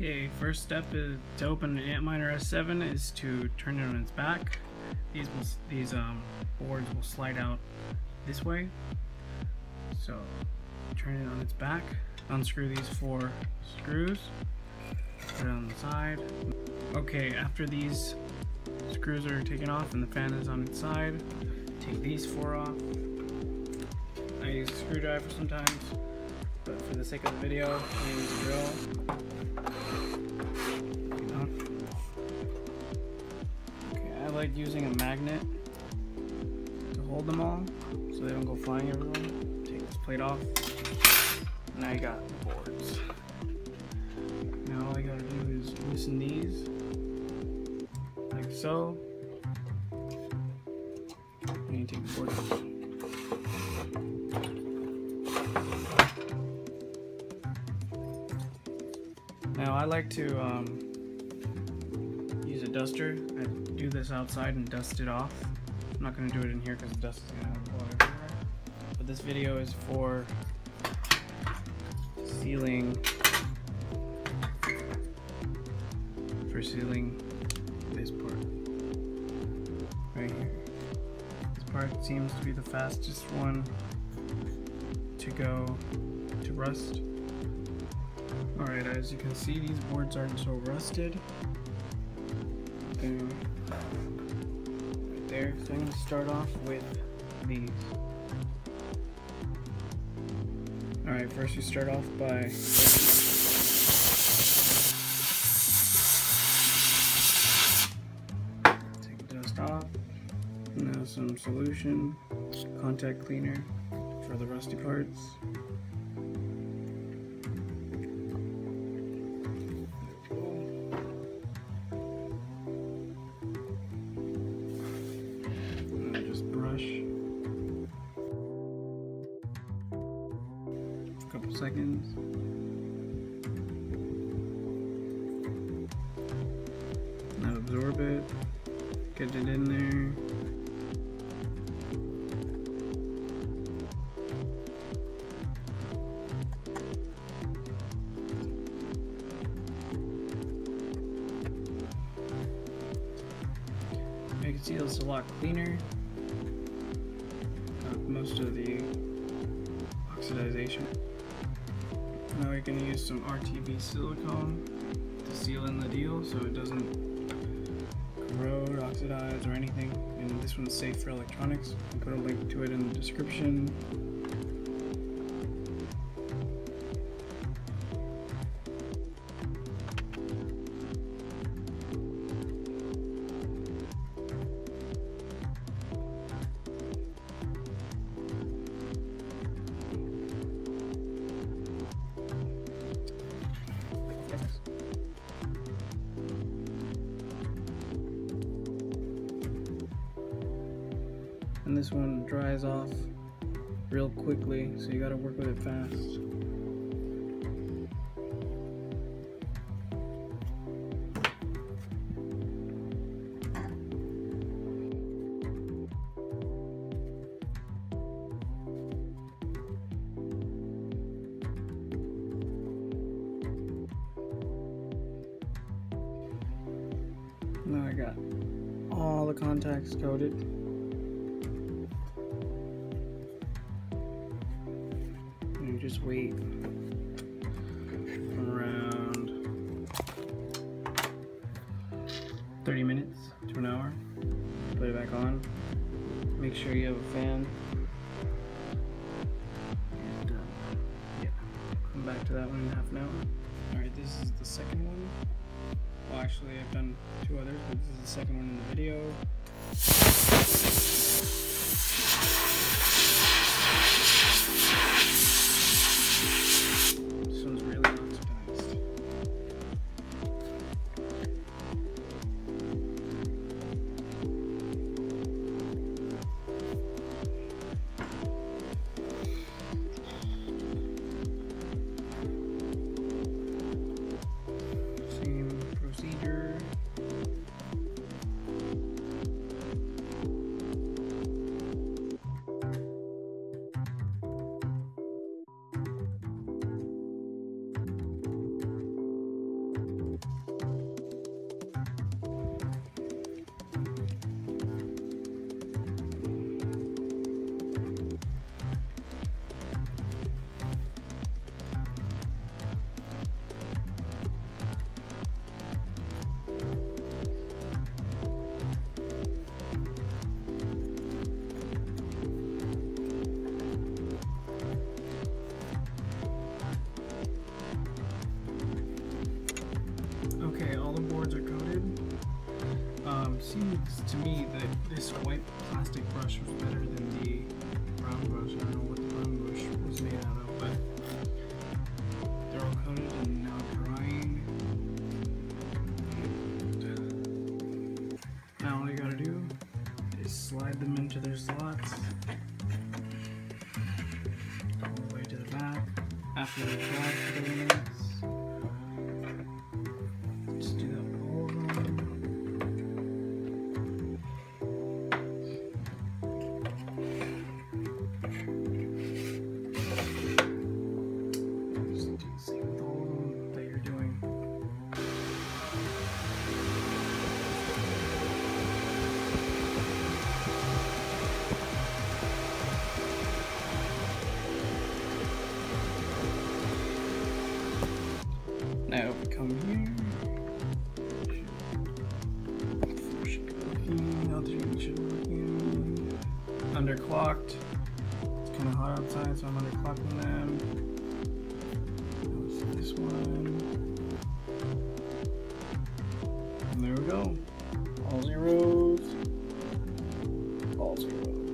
Okay, first step is to open an Antminer S7 is to turn it on its back. These will, these um, boards will slide out this way. So turn it on its back, unscrew these four screws, put it on the side. Okay, after these screws are taken off and the fan is on its side, take these four off. I use a screwdriver sometimes, but for the sake of the video, I use a drill. Like using a magnet to hold them all so they don't go flying everywhere. Take this plate off. Now you got the boards. Now all I gotta do is loosen these like so. And you take the. Now I like to um, duster. I do this outside and dust it off. I'm not going to do it in here because the dust is to go everywhere. But this video is for sealing for sealing this part right here. This part seems to be the fastest one to go to rust. Alright, as you can see, these boards aren't so rusted. Right there, so I'm going to start off with these. Alright, first you start off by take the dust off. Now some solution, contact cleaner for the rusty parts. Seconds. Now absorb it. Get it in there. You can see it's a lot cleaner. Got most of the oxidization. Going to use some RTV silicone to seal in the deal so it doesn't corrode, oxidize, or anything. And this one's safe for electronics. I'll put a link to it in the description. This one dries off real quickly so you got to work with it fast. Now I got all the contacts coated just wait around 30 minutes to an hour. Put it back on. Make sure you have a fan. And uh, yeah come back to that one in half an hour. All right this is the second one. Well actually I've done two others but this is the second one in the video seems to me that this white plastic brush was better than the brown brush. I don't know what the brown brush was made out of, but they're all coated and now drying. Now all you gotta do is slide them into their slots all the way to the back after they're dried 30 minutes. underclocked. It's kind of hot outside, so I'm underclocking them. This one. And there we go. All zeros. All zeros.